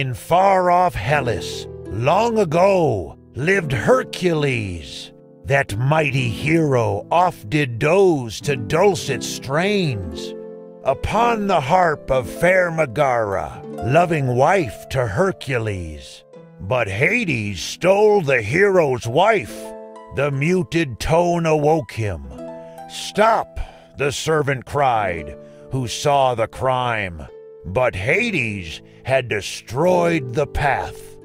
In far off Hellas, long ago, lived Hercules. That mighty hero oft did doze to dulcet strains. Upon the harp of fair Megara, loving wife to Hercules. But Hades stole the hero's wife. The muted tone awoke him. Stop, the servant cried, who saw the crime. But Hades had destroyed the path.